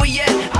we at?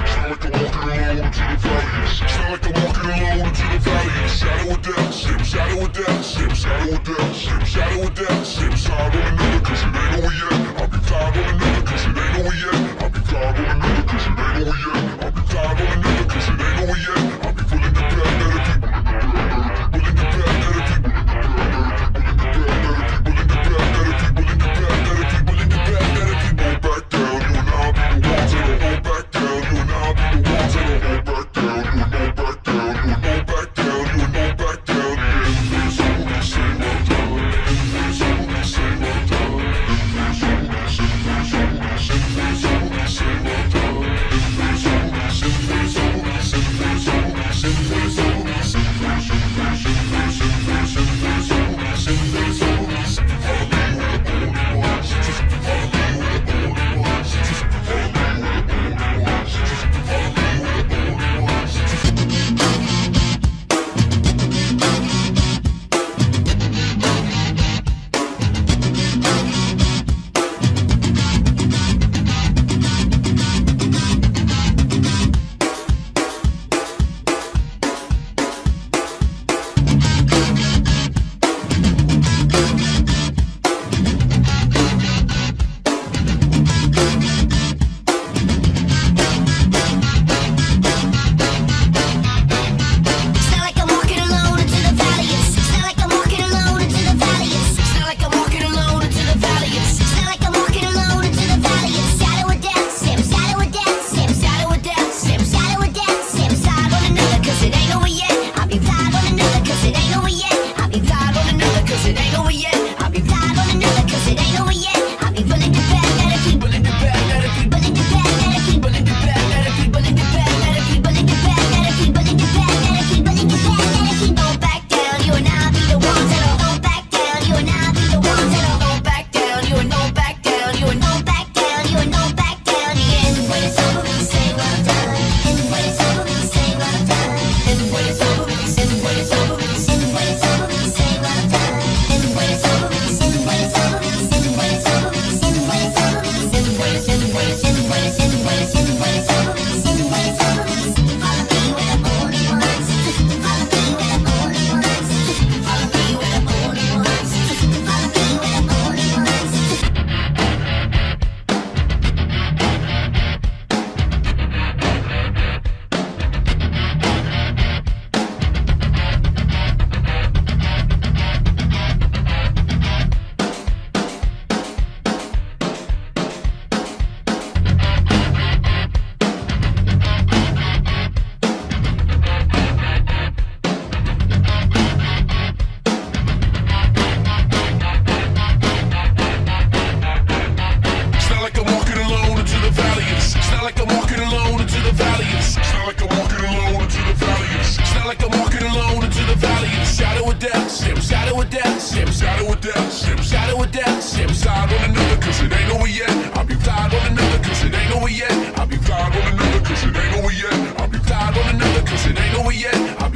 Like down like I'm walking alone into the valley of the shadow of death. Sip, shadow of death. Sip, shadow of death. Sip, shadow of death. Sip, side on another, cause it ain't over yet. I'll be flying on another, cause it ain't over yet. I'll be flying on another, cause it ain't over yet. I'll be flying on another, cause it ain't over yet. I'll